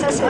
Gracias.